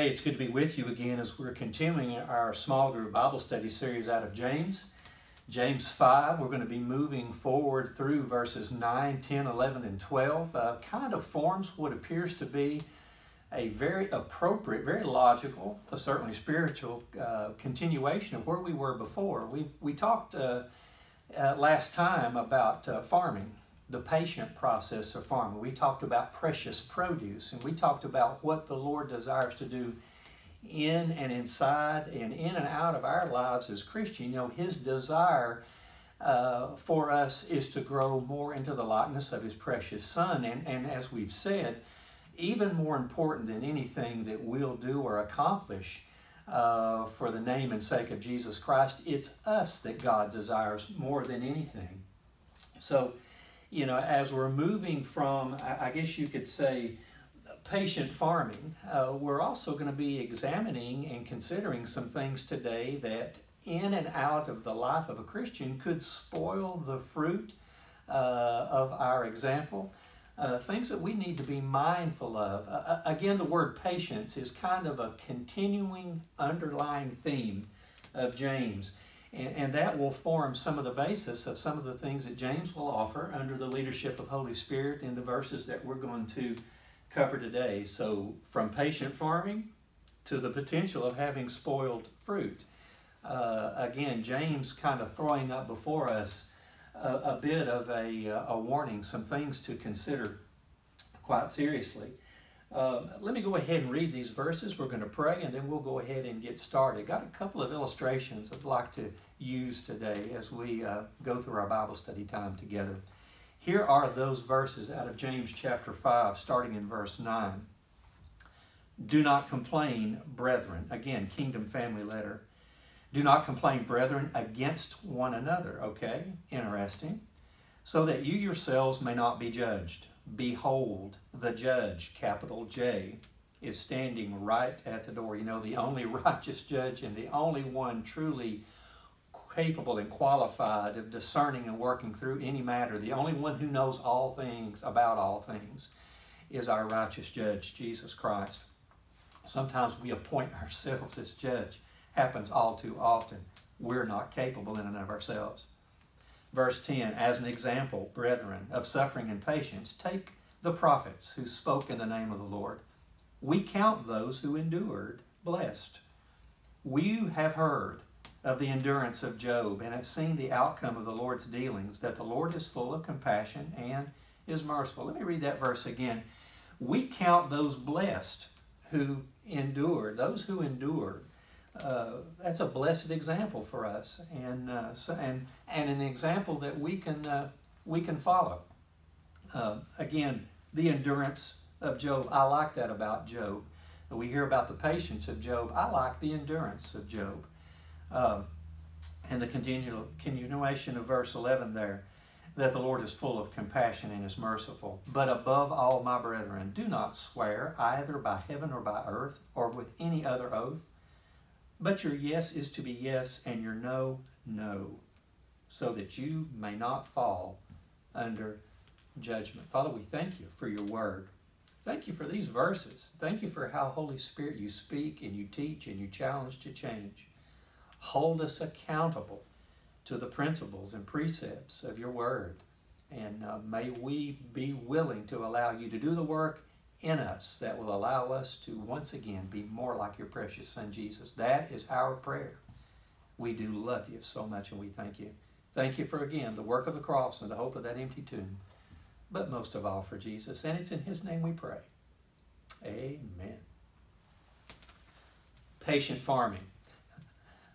Hey, it's good to be with you again as we're continuing our small group Bible study series out of James. James 5, we're going to be moving forward through verses 9, 10, 11, and 12. Uh, kind of forms what appears to be a very appropriate, very logical, certainly spiritual uh, continuation of where we were before. We, we talked uh, uh, last time about uh, farming the patient process of farming. We talked about precious produce, and we talked about what the Lord desires to do in and inside and in and out of our lives as Christian. You know, His desire uh, for us is to grow more into the likeness of His precious Son. And, and as we've said, even more important than anything that we'll do or accomplish uh, for the name and sake of Jesus Christ, it's us that God desires more than anything. So, you know, as we're moving from, I guess you could say, patient farming, uh, we're also going to be examining and considering some things today that in and out of the life of a Christian could spoil the fruit uh, of our example. Uh, things that we need to be mindful of. Uh, uh, again, the word patience is kind of a continuing underlying theme of James. And, and that will form some of the basis of some of the things that James will offer under the leadership of Holy Spirit in the verses that we're going to cover today. So, from patient farming to the potential of having spoiled fruit. Uh, again, James kind of throwing up before us a, a bit of a, a warning, some things to consider quite seriously. Uh, let me go ahead and read these verses. We're going to pray and then we'll go ahead and get started. Got a couple of illustrations I'd like to use today as we uh, go through our Bible study time together. Here are those verses out of James chapter 5, starting in verse 9. Do not complain, brethren. Again, kingdom family letter. Do not complain, brethren, against one another. Okay, interesting. So that you yourselves may not be judged. Behold, the judge, capital J, is standing right at the door. You know, the only righteous judge and the only one truly capable and qualified of discerning and working through any matter, the only one who knows all things about all things, is our righteous judge, Jesus Christ. Sometimes we appoint ourselves as judge. Happens all too often. We're not capable in and of ourselves. Verse 10 As an example, brethren, of suffering and patience, take the prophets who spoke in the name of the Lord. We count those who endured blessed. We have heard of the endurance of Job and have seen the outcome of the Lord's dealings, that the Lord is full of compassion and is merciful. Let me read that verse again. We count those blessed who endured, those who endured uh, that's a blessed example for us, and uh, so, and and an example that we can uh, we can follow. Uh, again, the endurance of Job. I like that about Job. We hear about the patience of Job. I like the endurance of Job. Um, and the continual, continuation of verse 11 there, that the Lord is full of compassion and is merciful. But above all, my brethren, do not swear either by heaven or by earth or with any other oath but your yes is to be yes and your no, no, so that you may not fall under judgment. Father, we thank you for your word. Thank you for these verses. Thank you for how, Holy Spirit, you speak and you teach and you challenge to change. Hold us accountable to the principles and precepts of your word. And uh, may we be willing to allow you to do the work in us that will allow us to once again be more like your precious Son Jesus. That is our prayer. We do love you so much and we thank you. Thank you for again the work of the cross and the hope of that empty tomb, but most of all for Jesus. And it's in His name we pray. Amen. Patient farming.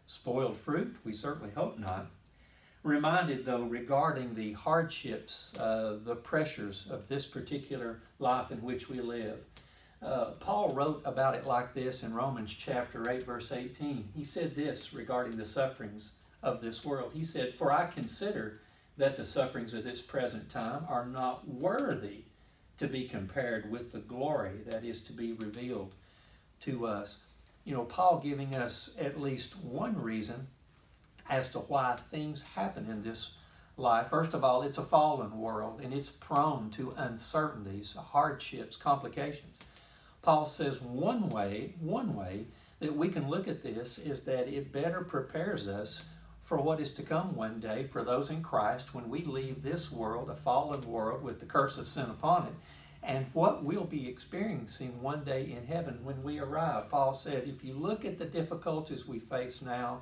Spoiled fruit? We certainly hope not reminded, though, regarding the hardships, uh, the pressures of this particular life in which we live. Uh, Paul wrote about it like this in Romans chapter 8, verse 18. He said this regarding the sufferings of this world. He said, For I consider that the sufferings of this present time are not worthy to be compared with the glory that is to be revealed to us. You know, Paul giving us at least one reason as to why things happen in this life. First of all, it's a fallen world and it's prone to uncertainties, hardships, complications. Paul says one way, one way that we can look at this is that it better prepares us for what is to come one day for those in Christ when we leave this world, a fallen world with the curse of sin upon it, and what we'll be experiencing one day in heaven when we arrive. Paul said, if you look at the difficulties we face now,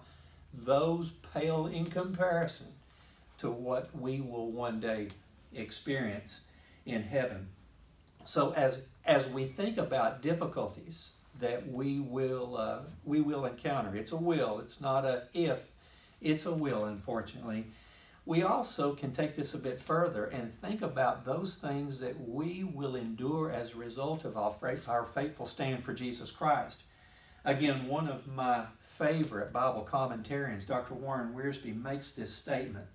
those pale in comparison to what we will one day experience in heaven. So as as we think about difficulties that we will uh, we will encounter, it's a will. It's not a if. It's a will. Unfortunately, we also can take this a bit further and think about those things that we will endure as a result of our, our faithful stand for Jesus Christ. Again, one of my favorite Bible commentarians, Dr. Warren Wiersbe, makes this statement.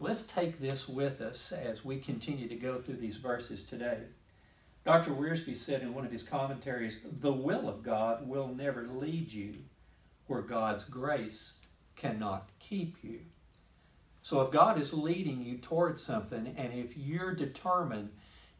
Let's take this with us as we continue to go through these verses today. Dr. Wiersbe said in one of his commentaries, The will of God will never lead you where God's grace cannot keep you. So if God is leading you towards something, and if you're determined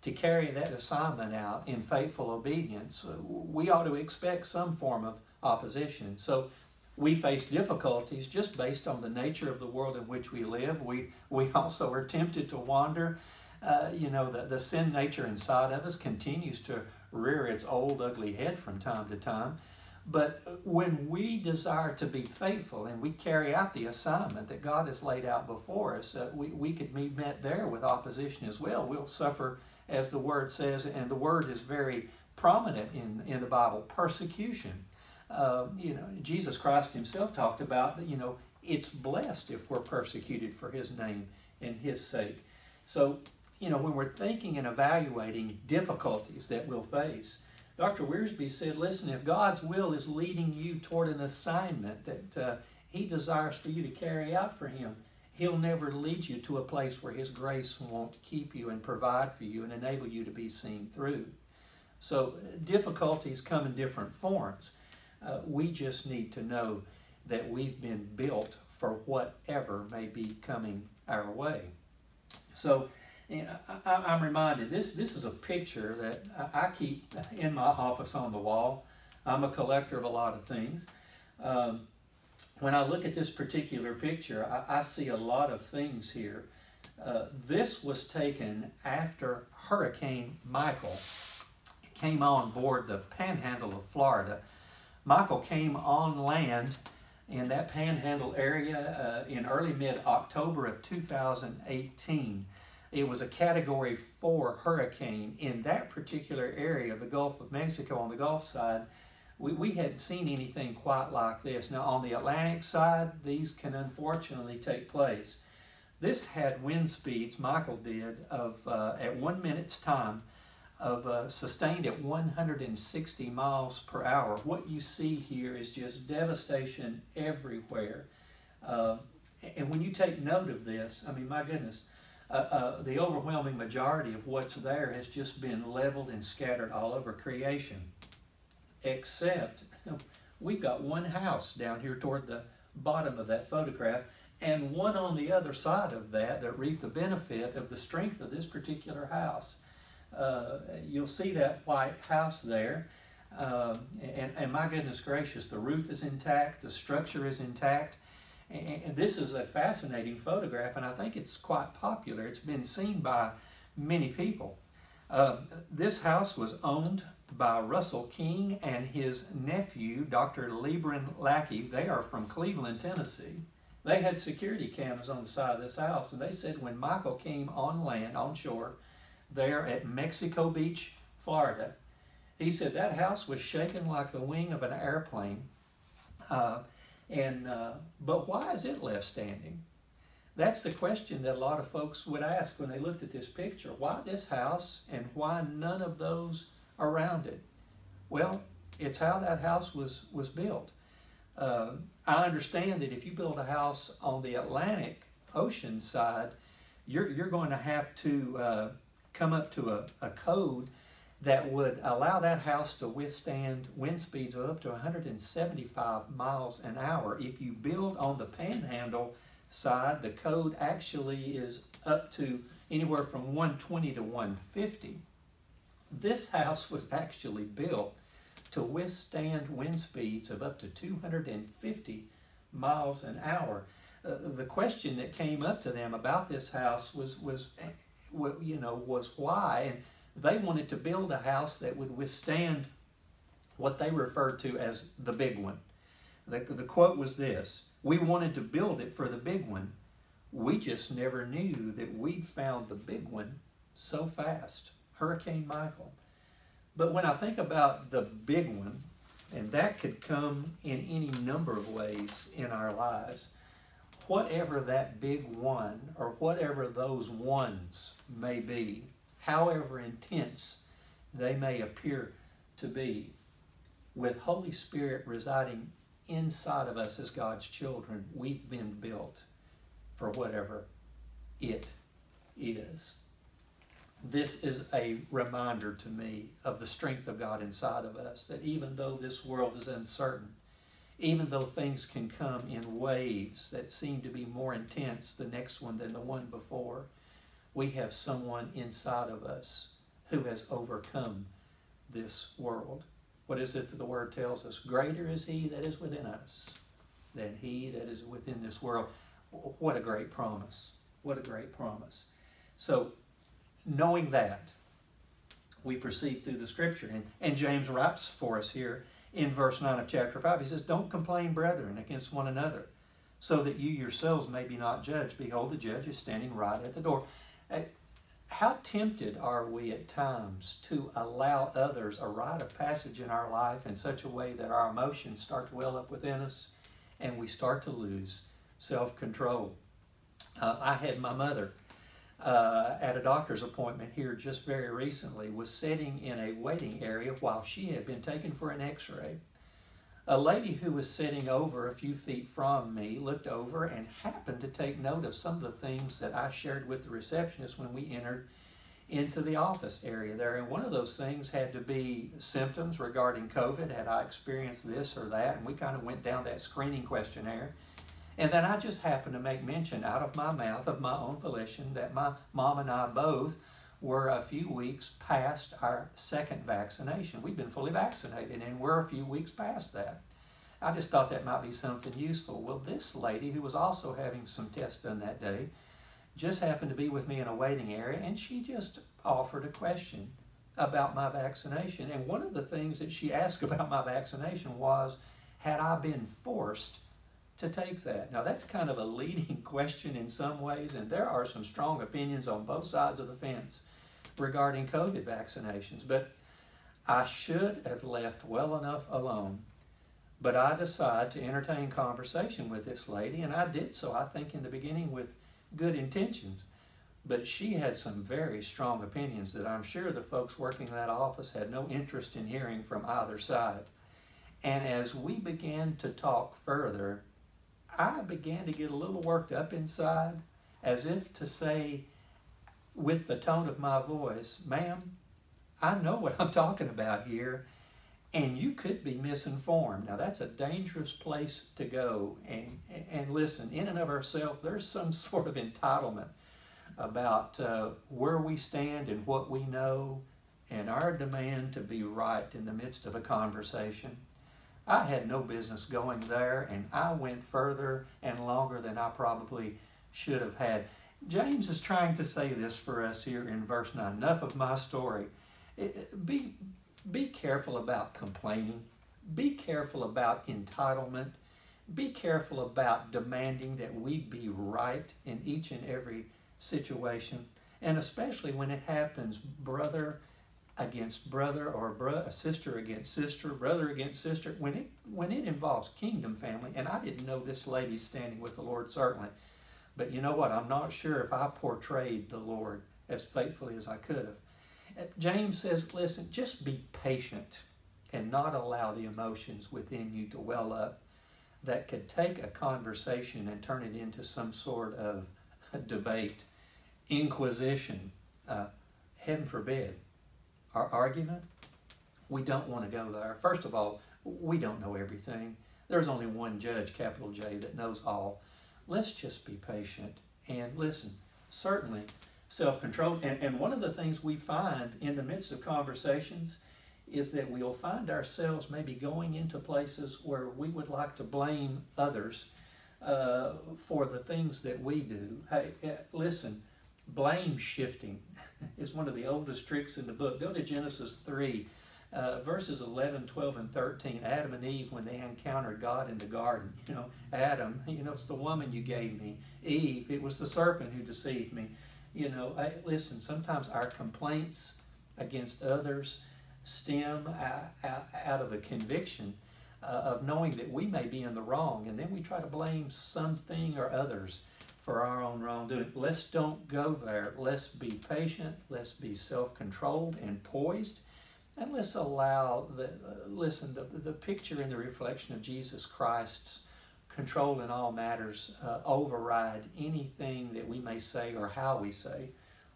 to carry that assignment out in faithful obedience, we ought to expect some form of opposition. So we face difficulties just based on the nature of the world in which we live. We, we also are tempted to wander uh, you know, the, the sin nature inside of us continues to rear its old ugly head from time to time. But when we desire to be faithful and we carry out the assignment that God has laid out before us, uh, we, we could be met there with opposition as well. We'll suffer, as the Word says, and the Word is very prominent in, in the Bible, persecution. Uh, you know, Jesus Christ himself talked about, that, you know, it's blessed if we're persecuted for his name and his sake. So you know, when we're thinking and evaluating difficulties that we'll face, Dr. Wiersbe said, listen, if God's will is leading you toward an assignment that uh, He desires for you to carry out for Him, He'll never lead you to a place where His grace won't keep you and provide for you and enable you to be seen through. So, difficulties come in different forms. Uh, we just need to know that we've been built for whatever may be coming our way. So, I, am reminded this this is a picture that I, keep in my office on the wall. I'm a collector of a lot of things. Um, when I look at this particular picture, I, I see a lot of things here. Uh, this was taken after Hurricane Michael came on board the panhandle of Florida. Michael came on land in that panhandle area uh, in early mid October of 2018. It was a Category 4 hurricane in that particular area of the Gulf of Mexico on the Gulf side. We, we hadn't seen anything quite like this. Now, on the Atlantic side, these can unfortunately take place. This had wind speeds, Michael did, of uh, at one minute's time of uh, sustained at 160 miles per hour. What you see here is just devastation everywhere. Uh, and when you take note of this, I mean, my goodness, uh, uh, the overwhelming majority of what's there has just been leveled and scattered all over creation. Except we've got one house down here toward the bottom of that photograph and one on the other side of that that reap the benefit of the strength of this particular house. Uh, you'll see that white house there. Um, and, and my goodness gracious, the roof is intact, the structure is intact. And this is a fascinating photograph, and I think it's quite popular. It's been seen by many people. Uh, this house was owned by Russell King and his nephew, Dr. Lebron Lackey. They are from Cleveland, Tennessee. They had security cameras on the side of this house, and they said when Michael came on land, on shore, there at Mexico Beach, Florida, he said that house was shaking like the wing of an airplane. Uh, and uh, but why is it left standing? That's the question that a lot of folks would ask when they looked at this picture. Why this house and why none of those around it? Well, it's how that house was was built. Uh, I understand that if you build a house on the Atlantic Ocean side, you're you're going to have to uh, come up to a, a code that would allow that house to withstand wind speeds of up to 175 miles an hour. If you build on the panhandle side, the code actually is up to anywhere from 120 to 150. This house was actually built to withstand wind speeds of up to 250 miles an hour. Uh, the question that came up to them about this house was, was, you know, was why, and they wanted to build a house that would withstand what they referred to as the big one. The, the quote was this We wanted to build it for the big one. We just never knew that we'd found the big one so fast Hurricane Michael. But when I think about the big one, and that could come in any number of ways in our lives, whatever that big one or whatever those ones may be, however intense they may appear to be, with Holy Spirit residing inside of us as God's children, we've been built for whatever it is. This is a reminder to me of the strength of God inside of us, that even though this world is uncertain, even though things can come in waves that seem to be more intense the next one than the one before, we have someone inside of us who has overcome this world. What is it that the Word tells us? Greater is He that is within us than He that is within this world. What a great promise. What a great promise. So, knowing that, we proceed through the Scripture. And, and James writes for us here in verse 9 of chapter 5. He says, Don't complain, brethren, against one another, so that you yourselves may be not judged. Behold, the judge is standing right at the door. How tempted are we at times to allow others a rite of passage in our life in such a way that our emotions start to well up within us and we start to lose self control? Uh, I had my mother uh, at a doctor's appointment here just very recently, was sitting in a waiting area while she had been taken for an x ray. A lady who was sitting over a few feet from me looked over and happened to take note of some of the things that I shared with the receptionist when we entered into the office area there. And one of those things had to be symptoms regarding COVID. Had I experienced this or that? And we kind of went down that screening questionnaire. And then I just happened to make mention out of my mouth of my own volition that my mom and I both were a few weeks past our second vaccination. We've been fully vaccinated and we're a few weeks past that. I just thought that might be something useful. Well, this lady who was also having some tests done that day just happened to be with me in a waiting area and she just offered a question about my vaccination. And one of the things that she asked about my vaccination was had I been forced to take that? Now, that's kind of a leading question in some ways, and there are some strong opinions on both sides of the fence regarding COVID vaccinations, but I should have left well enough alone. But I decided to entertain conversation with this lady, and I did so, I think, in the beginning with good intentions. But she had some very strong opinions that I'm sure the folks working in that office had no interest in hearing from either side. And as we began to talk further, I began to get a little worked up inside, as if to say, with the tone of my voice, ma'am, I know what I'm talking about here, and you could be misinformed. Now, that's a dangerous place to go. And, and listen, in and of ourselves, there's some sort of entitlement about uh, where we stand and what we know, and our demand to be right in the midst of a conversation. I had no business going there, and I went further and longer than I probably should have had. James is trying to say this for us here in verse 9. Enough of my story. Be, be careful about complaining. Be careful about entitlement. Be careful about demanding that we be right in each and every situation. And especially when it happens, brother against brother or bro- a sister against sister, brother against sister, when it when it involves kingdom family, and I didn't know this lady standing with the Lord certainly, but you know what? I'm not sure if I portrayed the Lord as faithfully as I could have. Uh, James says, listen, just be patient and not allow the emotions within you to well up that could take a conversation and turn it into some sort of debate, inquisition, uh, heaven forbid our argument, we don't want to go there. First of all, we don't know everything. There's only one judge, capital J, that knows all. Let's just be patient and listen. Certainly, self control. And, and one of the things we find in the midst of conversations is that we'll find ourselves maybe going into places where we would like to blame others uh, for the things that we do. Hey, eh, listen, blame shifting is one of the oldest tricks in the book. Go to Genesis 3, uh, verses 11, 12, and 13. Adam and Eve, when they encountered God in the garden, you know, Adam, you know, it's the woman you gave me. Eve, it was the serpent who deceived me. You know, I, listen, sometimes our complaints against others stem out, out of a conviction uh, of knowing that we may be in the wrong, and then we try to blame something or others for our own wrongdoing. Let's don't go there. Let's be patient. Let's be self-controlled and poised, and let's allow the uh, listen the the picture and the reflection of Jesus Christ's control in all matters uh, override anything that we may say or how we say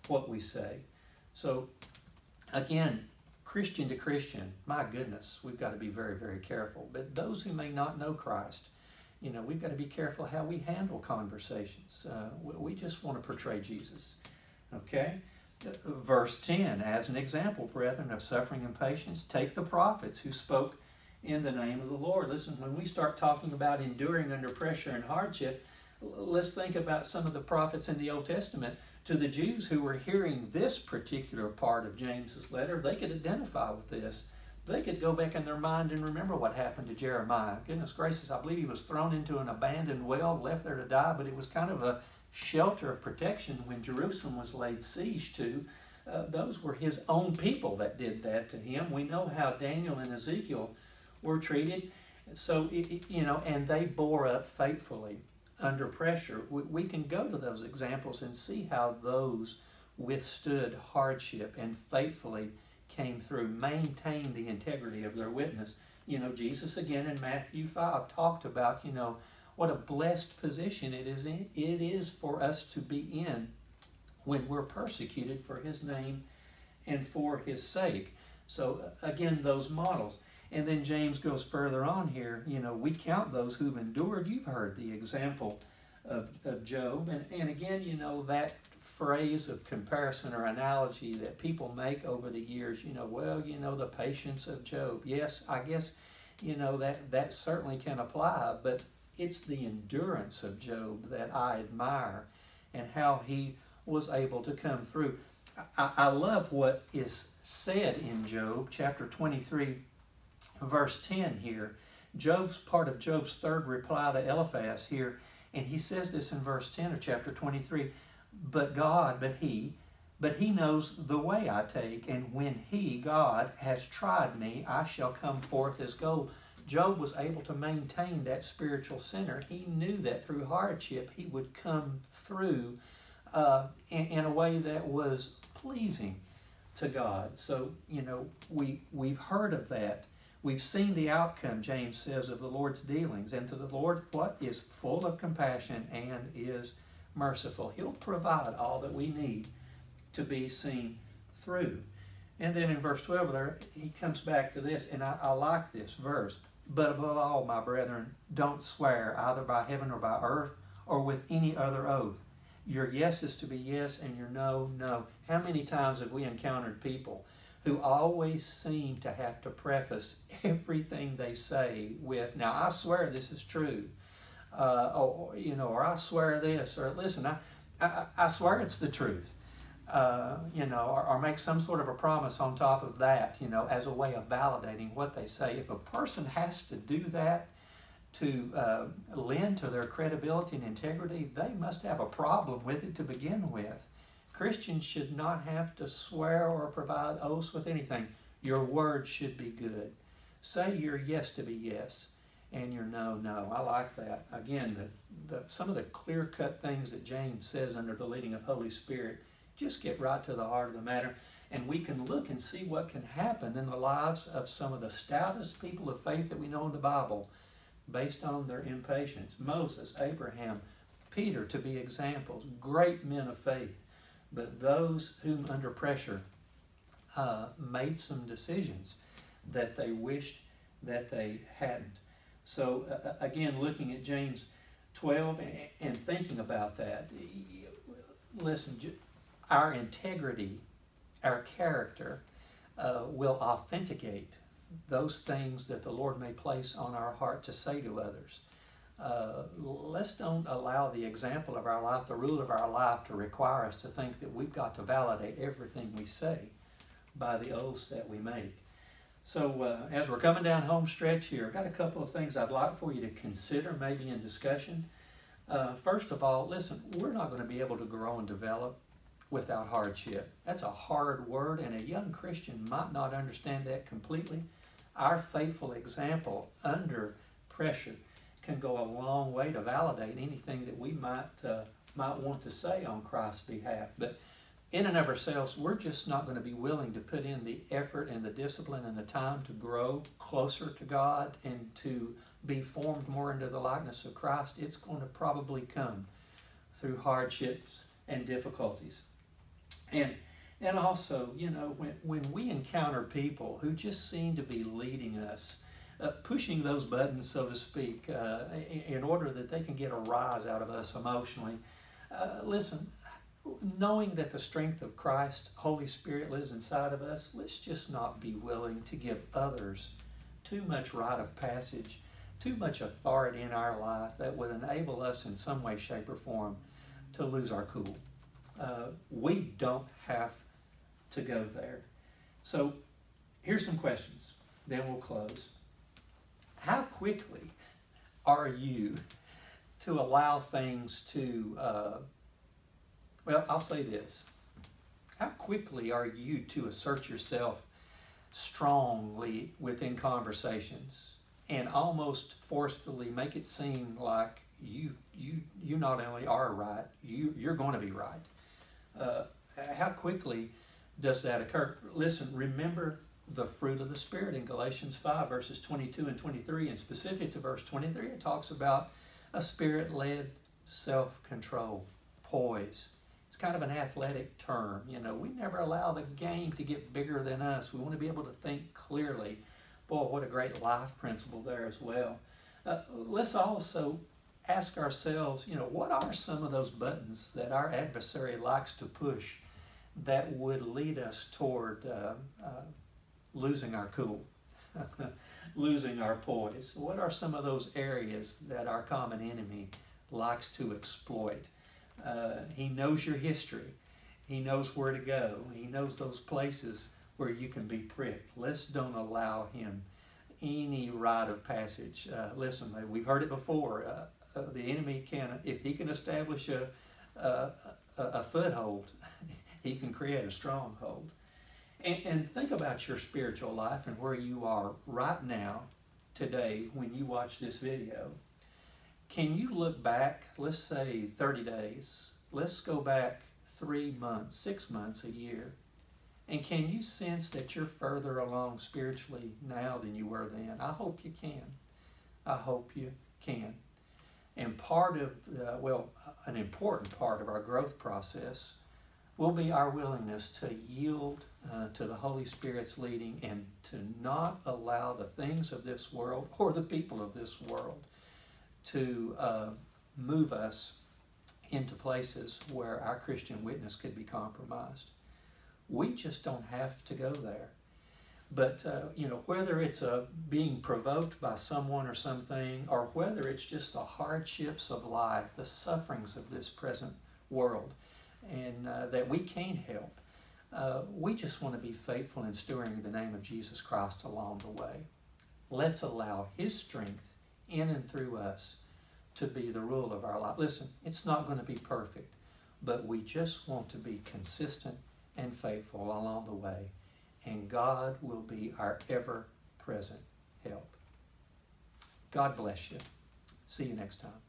what we say. So again, Christian to Christian, my goodness, we've got to be very, very careful. But those who may not know Christ, you know, we've got to be careful how we handle conversations. Uh, we just want to portray Jesus. Okay? Uh, verse 10 As an example, brethren, of suffering and patience, take the prophets who spoke in the name of the Lord. Listen, when we start talking about enduring under pressure and hardship, let's think about some of the prophets in the Old Testament to the Jews who were hearing this particular part of James's letter, they could identify with this. They could go back in their mind and remember what happened to Jeremiah. Goodness gracious, I believe he was thrown into an abandoned well, left there to die, but it was kind of a shelter of protection when Jerusalem was laid siege to. Uh, those were his own people that did that to him. We know how Daniel and Ezekiel were treated. So, it, you know, and they bore up faithfully under pressure, we, we can go to those examples and see how those withstood hardship and faithfully came through, maintained the integrity of their witness. You know, Jesus again in Matthew 5 talked about, you know, what a blessed position it is in, it is for us to be in when we're persecuted for his name and for his sake. So uh, again, those models. And then James goes further on here, you know, we count those who've endured. You've heard the example of, of Job. And, and again, you know, that phrase of comparison or analogy that people make over the years, you know, well, you know, the patience of Job. Yes, I guess, you know, that, that certainly can apply, but it's the endurance of Job that I admire and how he was able to come through. I, I love what is said in Job, chapter 23, verse 10 here. Job's part of Job's third reply to Eliphaz here, and he says this in verse 10 of chapter 23 But God, but He, but He knows the way I take, and when He, God, has tried me, I shall come forth as gold. Job was able to maintain that spiritual center. He knew that through hardship he would come through uh, in, in a way that was pleasing to God. So, you know, we, we've heard of that. We've seen the outcome, James says, of the Lord's dealings. And to the Lord, what is full of compassion and is merciful. He'll provide all that we need to be seen through. And then in verse 12 there, he comes back to this, and I, I like this verse. But above all, my brethren, don't swear either by heaven or by earth or with any other oath. Your yes is to be yes and your no, no. How many times have we encountered people who always seem to have to preface everything they say with, now I swear this is true, uh, or, you know, or I swear this, or listen, I, I, I swear it's the truth. Uh, you know, or, or, make some sort of a promise on top of that, you know, as a way of validating what they say. If a person has to do that to uh, lend to their credibility and integrity, they must have a problem with it to begin with. Christians should not have to swear or provide oaths with anything. Your word should be good. Say your yes to be yes and your no, no. I like that. Again, the, the, some of the clear cut things that James says under the leading of Holy Spirit just get right to the heart of the matter. And we can look and see what can happen in the lives of some of the stoutest people of faith that we know in the Bible based on their impatience. Moses, Abraham, Peter, to be examples, great men of faith but those whom under pressure uh, made some decisions that they wished that they hadn't. So uh, again, looking at James 12 and thinking about that, listen, our integrity, our character, uh, will authenticate those things that the Lord may place on our heart to say to others. Uh, let's don't allow the example of our life, the rule of our life, to require us to think that we've got to validate everything we say by the oaths that we make. So, uh, as we're coming down home stretch here, I've got a couple of things I'd like for you to consider, maybe in discussion. Uh, first of all, listen, we're not going to be able to grow and develop without hardship. That's a hard word, and a young Christian might not understand that completely. Our faithful example under pressure can go a long way to validate anything that we might uh, might want to say on Christ's behalf. But in and of ourselves, we're just not going to be willing to put in the effort and the discipline and the time to grow closer to God and to be formed more into the likeness of Christ. It's going to probably come through hardships and difficulties. And and also, you know, when, when we encounter people who just seem to be leading us, uh, pushing those buttons, so to speak, uh, in order that they can get a rise out of us emotionally, uh, listen, knowing that the strength of Christ, Holy Spirit lives inside of us, let's just not be willing to give others too much rite of passage, too much authority in our life that would enable us in some way, shape, or form to lose our cool. Uh, we don't have to go there. So here's some questions, then we'll close. How quickly are you to allow things to, uh, well, I'll say this. How quickly are you to assert yourself strongly within conversations and almost forcefully make it seem like you you you not only are right, you you're going to be right. Uh, how quickly does that occur? Listen, remember the fruit of the Spirit in Galatians 5, verses 22 and 23, and specific to verse 23, it talks about a spirit led self control, poise. It's kind of an athletic term. You know, we never allow the game to get bigger than us. We want to be able to think clearly. Boy, what a great life principle there as well. Uh, let's also ask ourselves, you know, what are some of those buttons that our adversary likes to push that would lead us toward uh, uh, losing our cool, losing our poise? What are some of those areas that our common enemy likes to exploit? Uh, he knows your history. He knows where to go. He knows those places where you can be pricked. Let's don't allow him any rite of passage. Uh, listen, we've heard it before. Uh, uh, the enemy can, if he can establish a, a, a foothold, he can create a stronghold. And, and think about your spiritual life and where you are right now, today, when you watch this video. Can you look back, let's say 30 days, let's go back three months, six months, a year, and can you sense that you're further along spiritually now than you were then? I hope you can. I hope you can. And part of, the, well, an important part of our growth process will be our willingness to yield uh, to the Holy Spirit's leading and to not allow the things of this world or the people of this world to uh, move us into places where our Christian witness could be compromised. We just don't have to go there. But, uh, you know, whether it's a being provoked by someone or something, or whether it's just the hardships of life, the sufferings of this present world, and uh, that we can't help. Uh, we just want to be faithful in stewarding the name of Jesus Christ along the way. Let's allow His strength in and through us to be the rule of our life. Listen, it's not going to be perfect, but we just want to be consistent and faithful along the way, and God will be our ever present help. God bless you. See you next time.